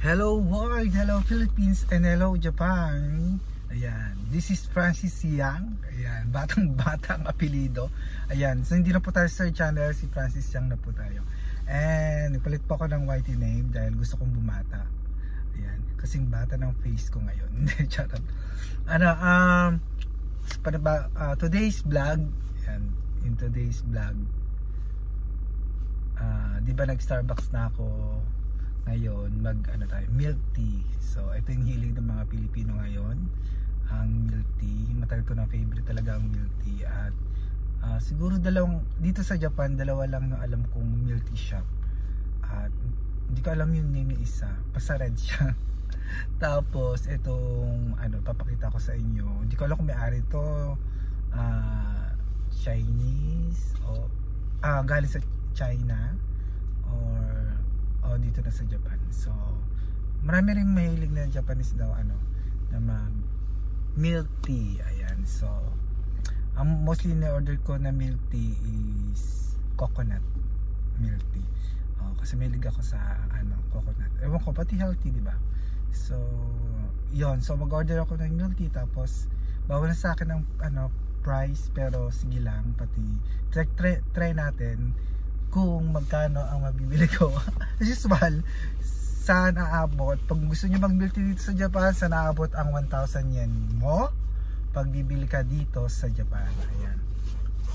world, hello Philippines, and hello Japan. Ayan, this is Francis Yang. Ayan, batang batang apelido. Ayan, so hindi na po tayo sa channel, si Francis Yang na po tayo. And nagpalit po ako ng YT name dahil gusto kong bumata. Ayan, kasing bata ng face ko ngayon. Hindi, charot. Ano, um, para ba, uh, today's vlog, ayan, in today's vlog, uh, di ba nag Starbucks na ako ngayon mag ano tayo milk tea. So ito yung hiling ng mga Pilipino ngayon ang milk tea. Matagal ko na favorite talaga ang milk tea at uh, siguro dalawang dito sa Japan dalawa lang na alam kong milk tea shop. At hindi ko alam yung name ng isa. Basta red siya. Tapos itong ano papakita ko sa inyo. Hindi ko alam kung may ari to. Uh, Chinese o ah, galing sa China or o dito na sa Japan. So, marami rin mahilig na Japanese daw ano na mag milk tea. Ayan. So, ang mostly na order ko na milk tea is coconut milk tea. Oh, kasi mahilig ako sa ano coconut. Ewan ko pati healthy, di ba? So, yon So, mag-order ako ng milk tea tapos bawal sa akin ng ano price pero sige lang pati try, try, try natin kung magkano ang mabibili ko. As usual, saan aabot? Pag gusto niyo mag-milk tea dito sa Japan, saan aabot ang 1,000 yen mo? Pag bibili ka dito sa Japan. Ayan.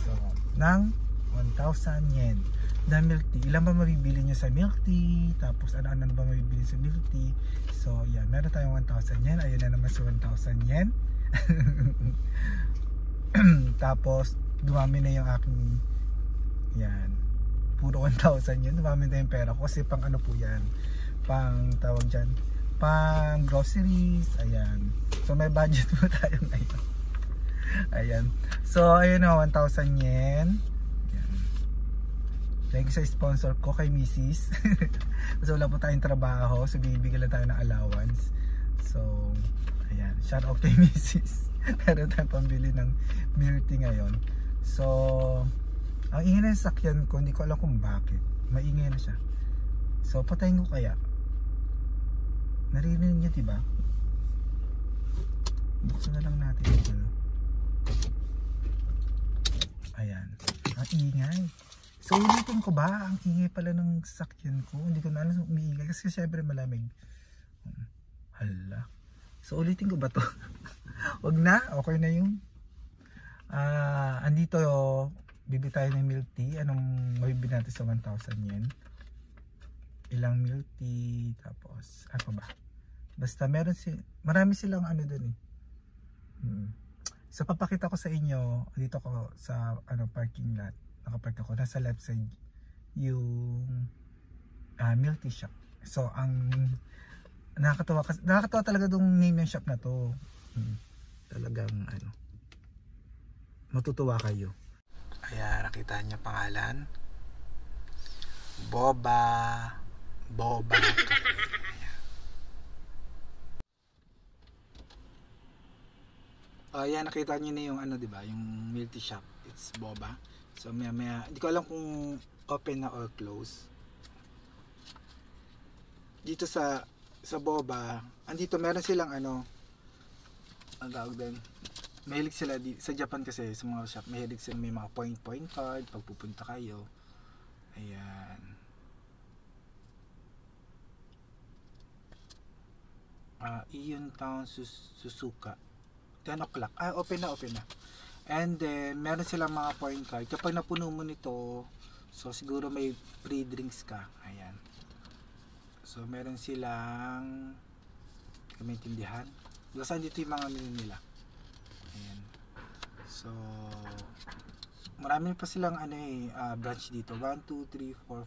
So, ng 1,000 yen na milk tea. Ilan ba mabibili niyo sa milk tea? Tapos ano-ano ba mabibili sa milk tea? So, yan. Meron tayong 1,000 yen. Ayun na naman sa 1,000 yen. Tapos, dumami na yung aking yan puro 1,000 yun. Dumami na yung pera. Ko kasi pang ano po yan? Pang tawag dyan? Pang groceries. Ayan. So may budget po tayo ngayon. Ayan. So ayun na 1,000 yen. Thank you sa sponsor ko kay Mrs. kasi wala po tayong trabaho. So bibigyan lang tayo ng allowance. So ayan. Shout out kay Mrs. meron tayong pambili ng milk tea ngayon. So ang ingay ng sakyan ko, hindi ko alam kung bakit. Maingay na siya. So, patayin ko kaya. Narinig niya, diba? Buksan na lang natin. Ano. Ayan. Ang ingay. So, ulitin ko ba? Ang ingay pala ng sakyan ko. Hindi ko na alam umiingay. Kasi syempre malamig. Hala. So, ulitin ko ba to? Wag na. Okay na yung ah uh, andito bibili tayo ng milk tea. Anong mabibili natin sa 1,000 yen? Ilang milk tea tapos ano ba? Basta meron si marami silang ano dun eh. Hmm. so papakita ko sa inyo dito ko sa ano parking lot. Nakapark ako. Nasa left side yung uh, milk tea shop. So ang nakakatawa nakakatawa talaga dong name ng shop na to. Hmm. talagang ano matutuwa kayo Ayan, nakita niyo pangalan. Boba. Boba. Ayan. nakita niyo na yung ano, 'di ba? Yung tea shop. It's Boba. So maya maya, hindi ko alam kung open na or close. Dito sa sa Boba, andito meron silang ano, ang tawag din, mahilig sila di, sa Japan kasi sa mga shop mahilig sila may mga point point card pag pupunta kayo. Ayan. Uh, Iyon Town Sus Suzuka. 10 o'clock. Ah open na open na. And then meron silang mga point card. Kapag napuno mo nito so siguro may free drinks ka. Ayan. So meron silang kami intindihan basta dito yung mga menu nila So, marami pa silang ano eh, uh, branch dito. 1, 2, 3, 4,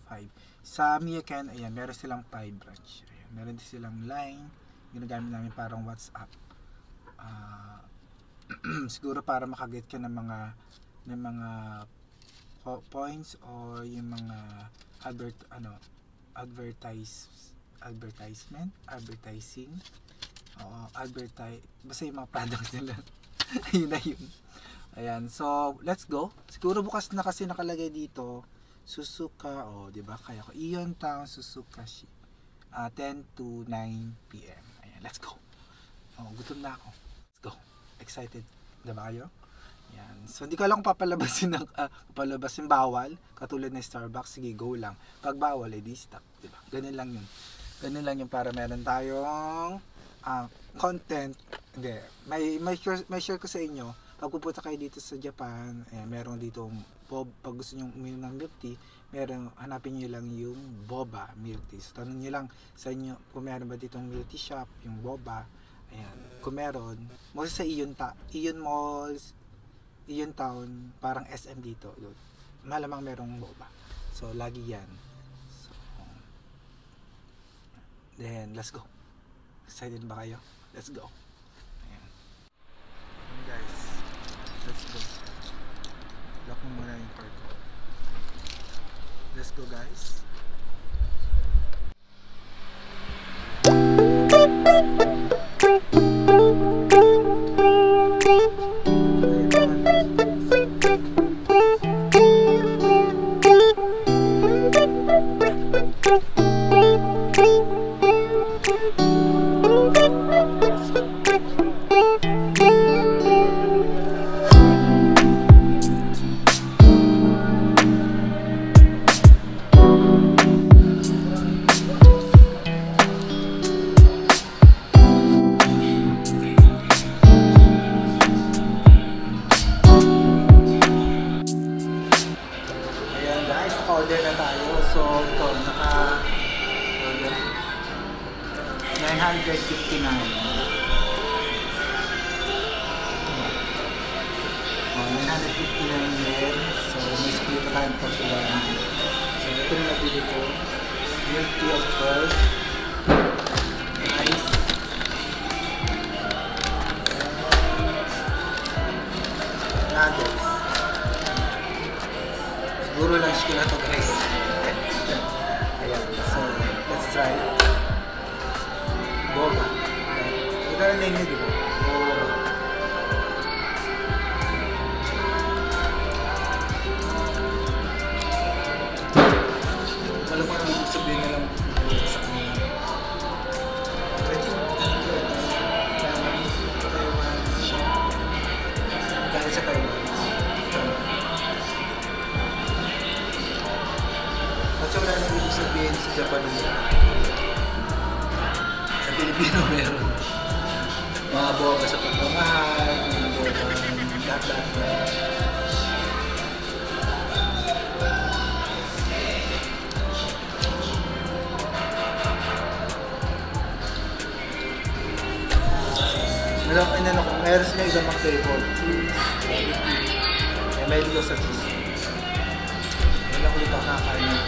5. Sa Miyakan, ayan, meron silang 5 branch. Ayan, meron din silang line. Ginagamit namin parang WhatsApp. Uh, siguro para makaget ka ng mga ng mga points or yung mga advert ano advertise advertisement advertising oo advertise basta yung mga products nila yun na yun Ayan, so let's go. Siguro bukas na kasi nakalagay dito Suzuka, oh, 'di ba? Kaya ko Ion Town Suzuka shi. Uh, 10 to 9 PM. Ayan, let's go. Oh, gutom na ako. Let's go. Excited na ba kayo? Yan. So, hindi ko alam kung papalabasin ng, uh, papalabasin bawal. Katulad ng Starbucks, sige, go lang. Pag bawal, edi stop. Diba? Ganun lang yun. Ganun lang yun para meron tayong uh, content. Hindi. May, may, share, may share ko sa inyo. Pag pupunta kayo dito sa Japan, eh, meron dito bob, pag gusto nyo uminom ng milk tea, meron, hanapin nyo lang yung boba milk tea. So, tanong nyo lang sa inyo kung meron ba ditong milk tea shop, yung boba. Ayan. Kung meron, most sa Iyon, ta, Iyon Malls, Iyon Town, parang SM dito. Yun. Malamang merong boba. So, lagi yan. So, then, let's go. Excited ba kayo? Let's go. Ayan. Ayan guys. Let's go. Lock mo muna yung car ko. Let's go guys. Ito, naka order. 959. Oh, 959 yen. So may split pa tayong 41. So ito na nabili ko. Milk tea of course. Rice. Nuggets. Siguro lunch ko na to guys. Ito na meron sila ibang mga flavor. Cheese. Eh, may ligaw sa cheese. Wala ko dito ako nakakain ng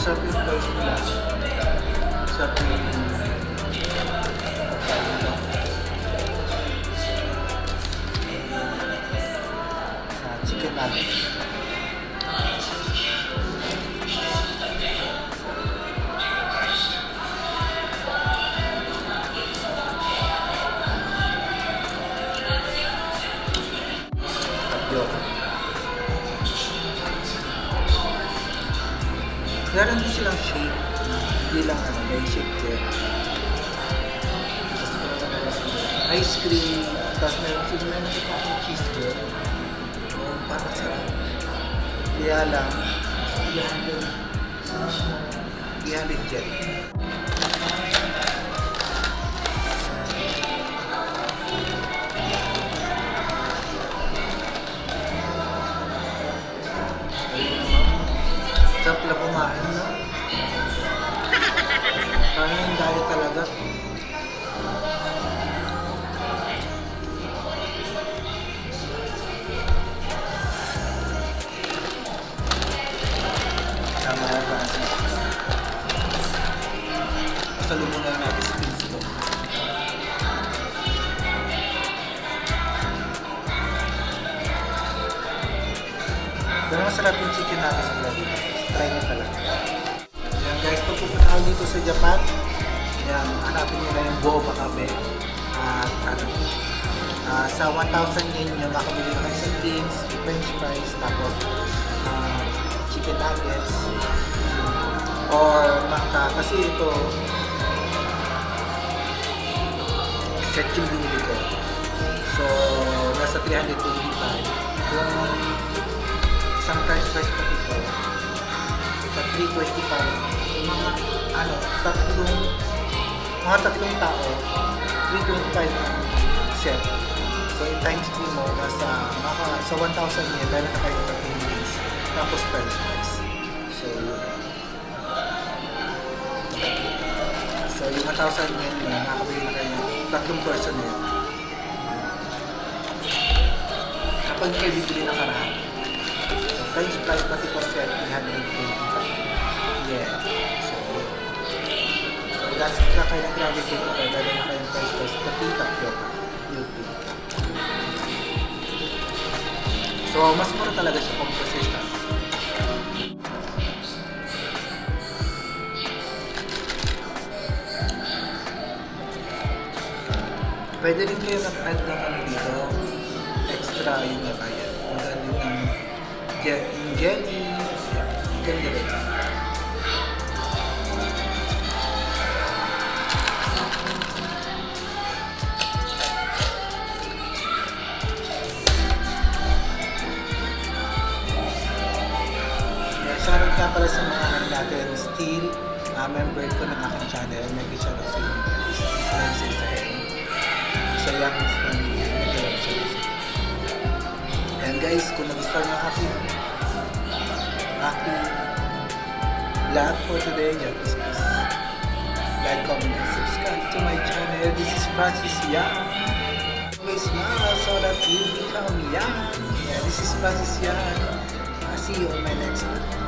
Sarap yung price nila. Meron din silang shake. Hindi lang ano, may shake din. Ice cream. Tapos meron sila meron sila parang cheese din. So, parang sarap. Kaya lang, 300 300 yen. Tama na ba? Pasalubong na natin si ko. Pero masarap yung chicken natin sa vlog. Try nyo talaga. Yan guys, pag pupunta kayo dito sa Japan, yan, hanapin nyo na yung boba kabe. At ano, ah, sa 1,000 yen nyo, makabili kayo sa drinks, french fries, tapos ah, chicken nuggets. or maka kasi ito set yung binili ko so nasa 325 yung isang price price pati ko sa 325 yung mga ano tatlong mga tatlong tao 325 ang set. So in times 3 mo nasa maka, sa 1,000 yen dahil na. kayo tapos price price so So, yung 1,000 yen yun, nakakabili na kayo ng tatlong person yun. Kapag kayo bibili ng karaan. So, price price pati po set, 320. Yeah. So, so last ka kayo ng kit ko, dala na kayo ng price price, pati tapioca. Yupi. So, mas mura talaga siya kung persistent. Pwede rin kayo mag-add ng ano dito, extra yung nabayad. Mag-add din ng je- yung jelly, ganda rin. Shoutout sa mga ano natin, still uh, member ko ng aking channel. Nag-shoutout sa inyo guys. Influencer And guys, kung nagustuhan nyo aking aking vlog for today, yeah, please, like, comment, and subscribe to my channel. This is Francis Yang. Always smile so that you become young. Yeah, this is Francis Yang. I'll see you on my next one.